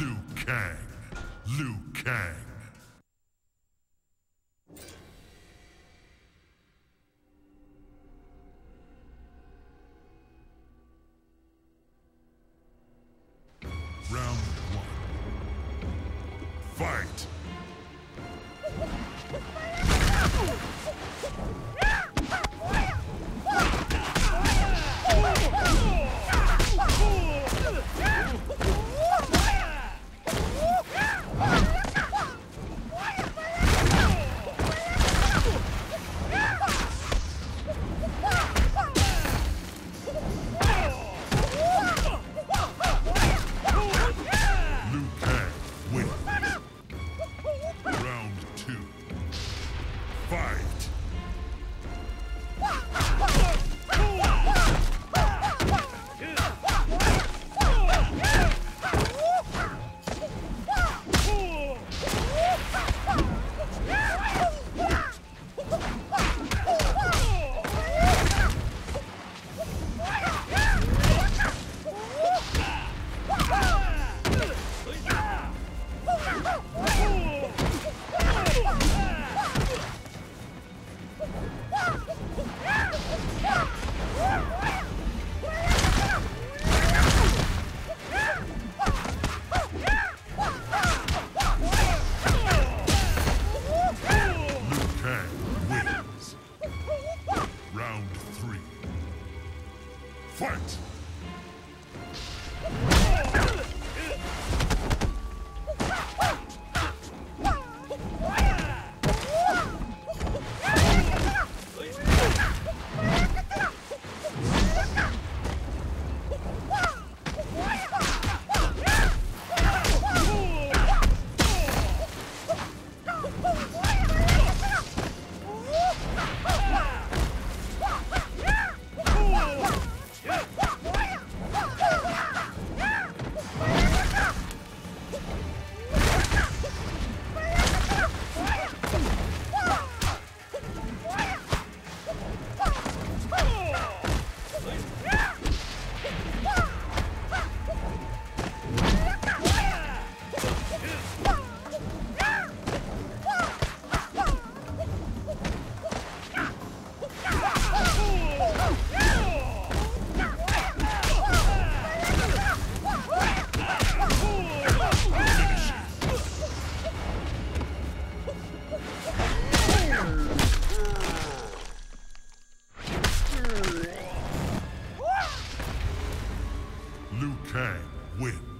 Liu Kang. Liu Kang. Round one. Fight! Fight! Kang wins.